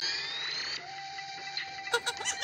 Ha ha ha!